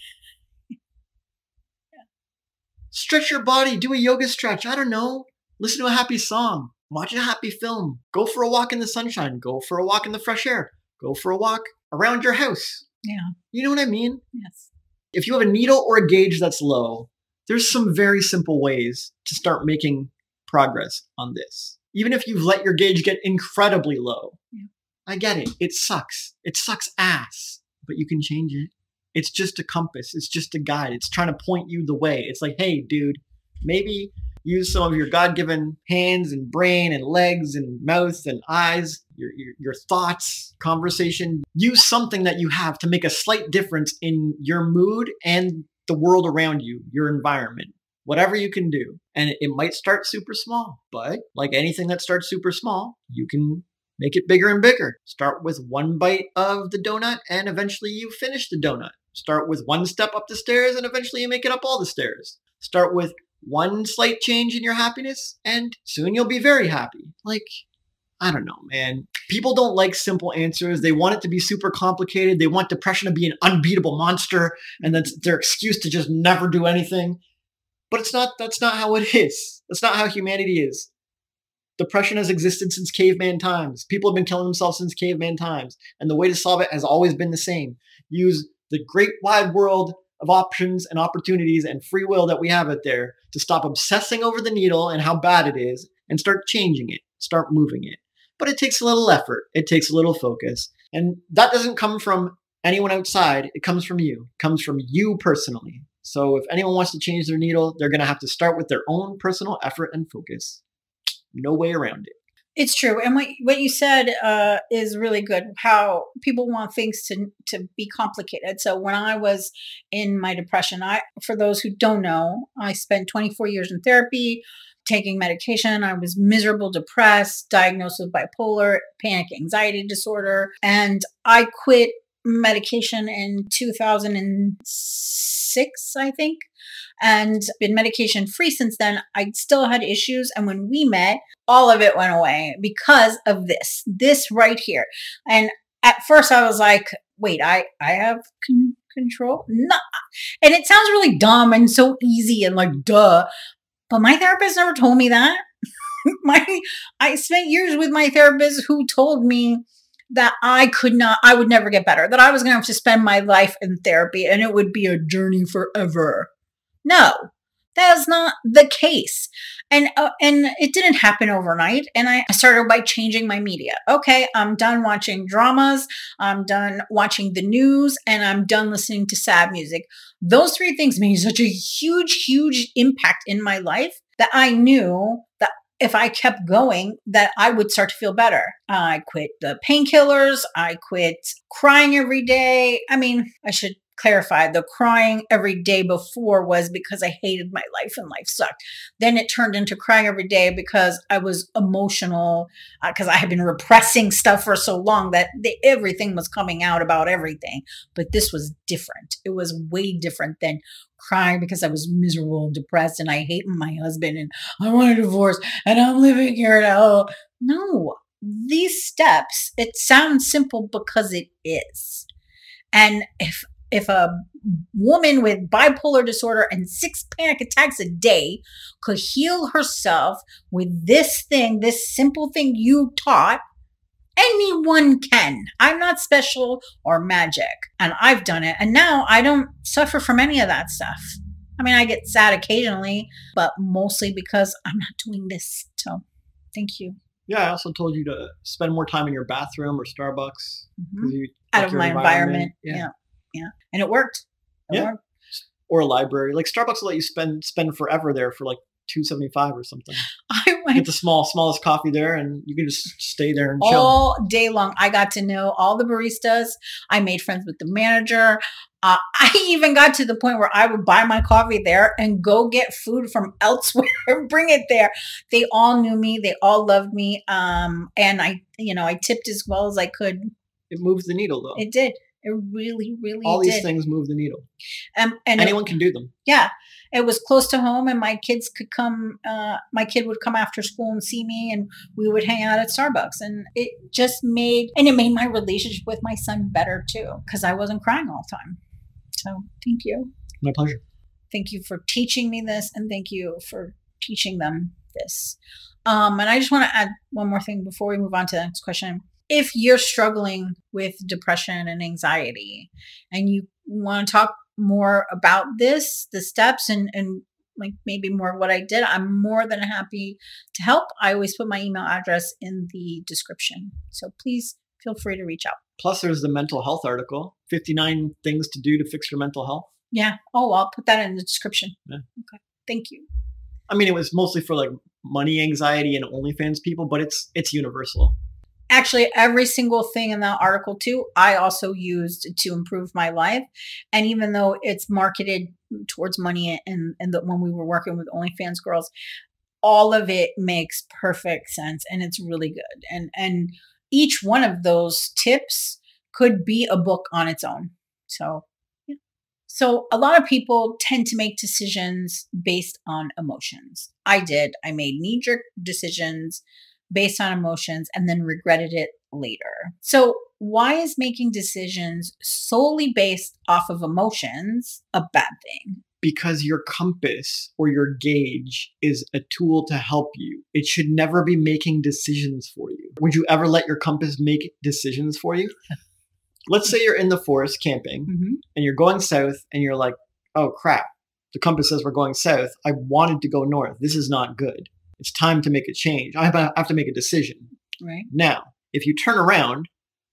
Stretch your body, do a yoga stretch. I don't know. Listen to a happy song. Watch a happy film. Go for a walk in the sunshine. Go for a walk in the fresh air. Go for a walk around your house. Yeah. You know what I mean? Yes. If you have a needle or a gauge that's low, there's some very simple ways to start making progress on this. Even if you've let your gauge get incredibly low. Yeah. I get it. It sucks. It sucks ass, but you can change it. It's just a compass. It's just a guide. It's trying to point you the way. It's like, hey, dude, maybe use some of your God-given hands and brain and legs and mouth and eyes, your, your, your thoughts, conversation. Use something that you have to make a slight difference in your mood and the world around you, your environment, whatever you can do. And it, it might start super small, but like anything that starts super small, you can make it bigger and bigger. Start with one bite of the donut and eventually you finish the donut. Start with one step up the stairs and eventually you make it up all the stairs. Start with one slight change in your happiness and soon you'll be very happy. Like, I don't know, man. People don't like simple answers. They want it to be super complicated. They want depression to be an unbeatable monster and that's their excuse to just never do anything. But it's not, that's not how it is. That's not how humanity is. Depression has existed since caveman times. People have been killing themselves since caveman times. And the way to solve it has always been the same. Use the great wide world of options and opportunities and free will that we have out there to stop obsessing over the needle and how bad it is and start changing it, start moving it. But it takes a little effort, it takes a little focus. And that doesn't come from anyone outside, it comes from you, it comes from you personally. So if anyone wants to change their needle, they're going to have to start with their own personal effort and focus. No way around it. It's true, and what what you said uh, is really good. How people want things to to be complicated. So when I was in my depression, I for those who don't know, I spent 24 years in therapy, taking medication. I was miserable, depressed, diagnosed with bipolar, panic anxiety disorder, and I quit medication in 2006, I think and been medication free since then. I still had issues. And when we met, all of it went away because of this, this right here. And at first I was like, wait, I, I have con- control? No. And it sounds really dumb and so easy and like, duh. But my therapist never told me that. my, I spent years with my therapist who told me that I could not, I would never get better, that I was going to have to spend my life in therapy and it would be a journey forever. No, that is not the case. And uh, and it didn't happen overnight. And I started by changing my media. Okay, I'm done watching dramas. I'm done watching the news, and I'm done listening to sad music. Those three things made such a huge, huge impact in my life that I knew that if I kept going, that I would start to feel better. I quit the painkillers. I quit crying every day. I mean, I should clarify the crying every day before was because I hated my life and life sucked. Then it turned into crying every day because I was emotional because uh, I had been repressing stuff for so long that the, everything was coming out about everything. But this was different. It was way different than crying because I was miserable and depressed and I hate my husband and I want a divorce and I'm living here now. No, these steps, it sounds simple because it is. And if if a woman with bipolar disorder and six panic attacks a day could heal herself with this thing, this simple thing you taught, anyone can. I'm not special or magic, and I've done it. And now I don't suffer from any of that stuff. I mean, I get sad occasionally, but mostly because I'm not doing this. So, thank you. Yeah, I also told you to spend more time in your bathroom or Starbucks. Mm-hmm. You, Out of my environment. environment. Yeah. yeah yeah, and it worked. It yeah. Worked. Or a library, like Starbucks will let you spend spend forever there for like two seventy five or something. I went get the small smallest coffee there, and you can just stay there and chill all day long. I got to know all the baristas. I made friends with the manager. Uh, I even got to the point where I would buy my coffee there and go get food from elsewhere and bring it there. They all knew me. They all loved me. Um, and I, you know, I tipped as well as I could. It moves the needle though. It did. It really, really all these did. things move the needle. Um, and anyone it, can do them. Yeah, it was close to home, and my kids could come. Uh, my kid would come after school and see me, and we would hang out at Starbucks, and it just made and it made my relationship with my son better too, because I wasn't crying all the time. So thank you. My pleasure. Thank you for teaching me this, and thank you for teaching them this. Um, and I just want to add one more thing before we move on to the next question if you're struggling with depression and anxiety and you want to talk more about this, the steps and, and like maybe more what I did, I'm more than happy to help. I always put my email address in the description. So please feel free to reach out. Plus, there's the mental health article 59 things to do to fix your mental health. Yeah. Oh, I'll put that in the description. Yeah. Okay. Thank you. I mean, it was mostly for like money anxiety and OnlyFans people, but it's it's universal actually every single thing in that article too i also used to improve my life. And even though it's marketed towards money and and the, when we were working with onlyfans girls all of it makes perfect sense and it's really good. And and each one of those tips could be a book on its own. So so a lot of people tend to make decisions based on emotions. I did. I made knee jerk decisions based on emotions and then regretted it later. So, why is making decisions solely based off of emotions a bad thing? Because your compass or your gauge is a tool to help you. It should never be making decisions for you. Would you ever let your compass make decisions for you? Let's say you're in the forest camping mm-hmm. and you're going south and you're like, oh crap, the compass says we're going south. I wanted to go north. This is not good it's time to make a change. I have to make a decision. Right. Now, if you turn around,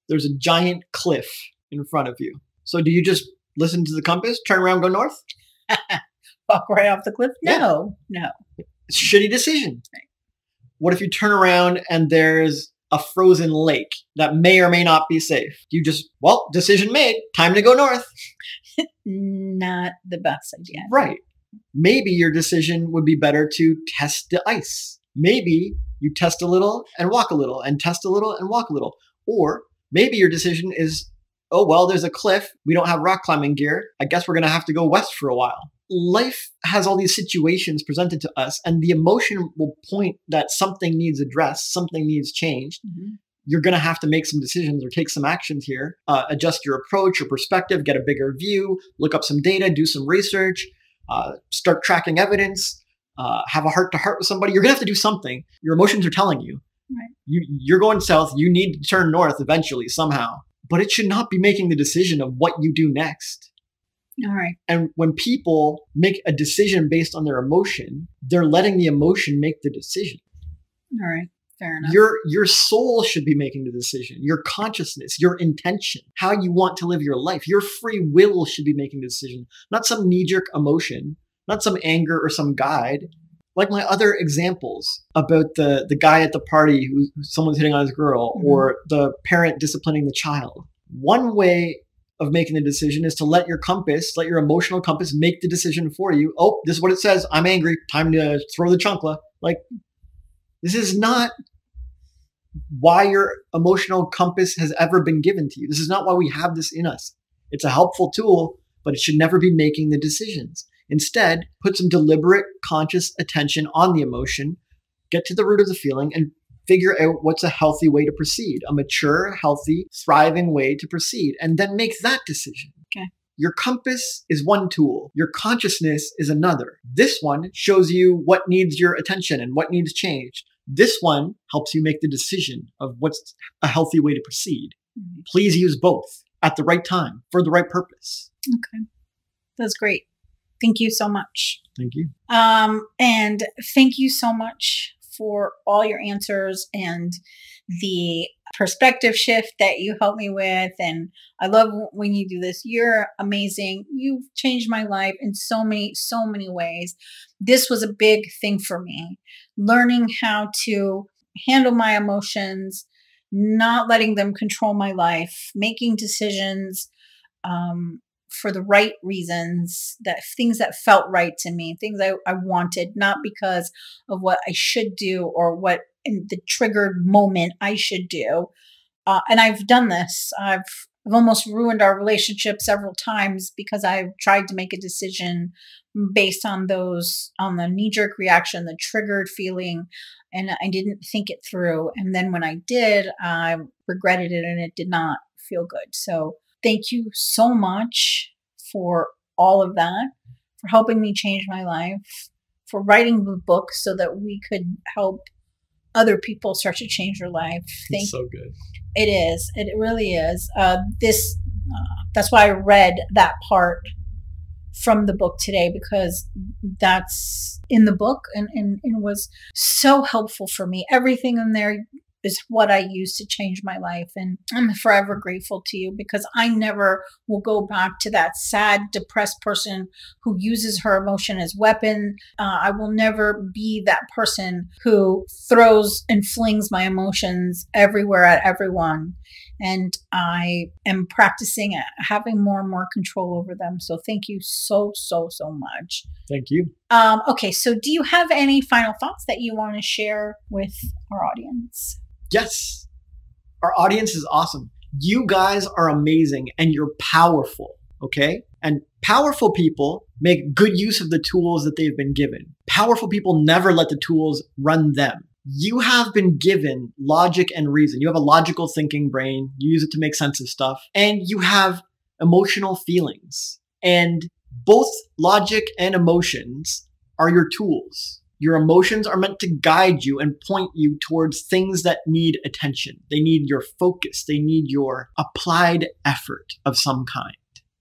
there's a giant cliff in front of you. So do you just listen to the compass, turn around, go north? Walk right off the cliff? No, yeah. no. It's a shitty decision. Right. What if you turn around and there's a frozen lake that may or may not be safe? You just, well, decision made, time to go north. not the best idea. Right maybe your decision would be better to test the ice. Maybe you test a little and walk a little and test a little and walk a little. Or maybe your decision is, oh, well, there's a cliff. We don't have rock climbing gear. I guess we're going to have to go west for a while. Life has all these situations presented to us, and the emotion will point that something needs addressed, something needs changed. Mm-hmm you're going to have to make some decisions or take some actions here. Uh, adjust your approach, your perspective, get a bigger view, look up some data, do some research, uh, start tracking evidence, uh, have a heart to heart with somebody. You're going to have to do something. Your emotions are telling you. Right. You, you're going south. You need to turn north eventually, somehow. But it should not be making the decision of what you do next. All right. And when people make a decision based on their emotion, they're letting the emotion make the decision. All right. Fair enough. Your your soul should be making the decision. Your consciousness, your intention, how you want to live your life. Your free will should be making the decision, not some knee-jerk emotion, not some anger or some guide. Like my other examples about the the guy at the party who, someone's hitting on his girl, Mhm. or the parent disciplining the child. One way of making the decision is to let your compass, let your emotional compass make the decision for you. Oh, this is what it says. I'm angry. Time to throw the chancla. Like, this is not why your emotional compass has ever been given to you. This is not why we have this in us. It's a helpful tool, but it should never be making the decisions. Instead, put some deliberate, conscious attention on the emotion, get to the root of the feeling, and figure out what's a healthy way to proceed, a mature, healthy, thriving way to proceed, and then make that decision. Your compass is one tool. Your consciousness is another. This one shows you what needs your attention and what needs change. This one helps you make the decision of what's a healthy way to proceed. Mhm. Please use both at the right time for the right purpose. Okay. That's great. Thank you so much. Thank you. Um, and thank you so much for all your answers and the perspective shift that you helped me with. And I love when you do this. You're amazing. You've changed my life in so many, so many ways. This was a big thing for me. Learning how to handle my emotions, not letting them control my life, making decisions, um, for the right reasons, that things that felt right to me, things I, I wanted, not because of what I should do or what in the triggered moment I should do. Uh, and I've done this. I've I've almost ruined our relationship several times because I've tried to make a decision based on those on the knee jerk reaction, the triggered feeling, and I didn't think it through. And then when I did, I regretted it and it did not feel good. So thank you so much for all of that, for helping me change my life, for writing the book so that we could help other people start to change your life. It's so good. it is. It really is. Uh, this. Uh, that's why I read that part from the book today because that's in the book and, and, and was so helpful for me. Everything in there is what I use to change my life. And I'm forever grateful to you because I never will go back to that sad, depressed person who uses her emotion as weapon. Uh, I will never be that person who throws and flings my emotions everywhere at everyone. And I am practicing having more and more control over them. So thank you so, so, so much. Thank you. Um, okay, so do you have any final thoughts that you want to share with our audience? Yes. Our audience is awesome. You guys are amazing and you're powerful. Okay. And powerful people make good use of the tools that they've been given. Powerful people never let the tools run them. You have been given logic and reason. You have a logical thinking brain. You use it to make sense of stuff and you have emotional feelings and both logic and emotions are your tools. Your emotions are meant to guide you and point you towards things that need attention. They need your focus. They need your applied effort of some kind.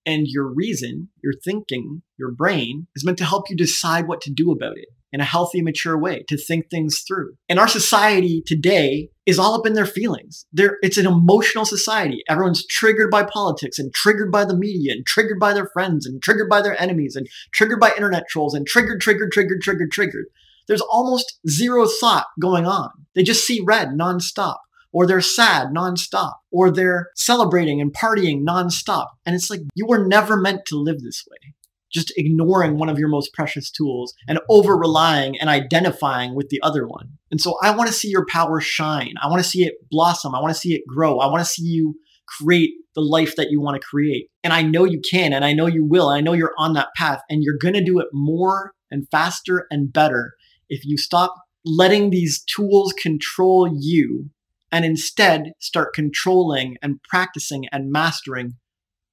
And your reason, your thinking, your brain is meant to help you decide what to do about it in a healthy, mature way, to think things through. And our society today is all up in their feelings. They're, it's an emotional society. Everyone's triggered by politics and triggered by the media and triggered by their friends and triggered by their enemies and triggered by internet trolls and triggered, triggered, triggered, triggered, triggered. There's almost zero thought going on. They just see red nonstop, or they're sad nonstop, or they're celebrating and partying nonstop. And it's like you were never meant to live this way. Just ignoring one of your most precious tools and over relying and identifying with the other one. And so I want to see your power shine. I want to see it blossom. I want to see it grow. I want to see you create the life that you want to create. And I know you can, and I know you will. And I know you're on that path, and you're going to do it more and faster and better if you stop letting these tools control you and instead start controlling and practicing and mastering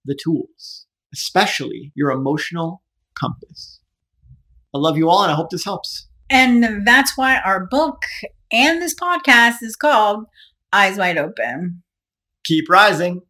the tools, especially your emotional compass. I love you all and I hope this helps. And that's why our book and this podcast is called Eyes Wide Open. Keep rising.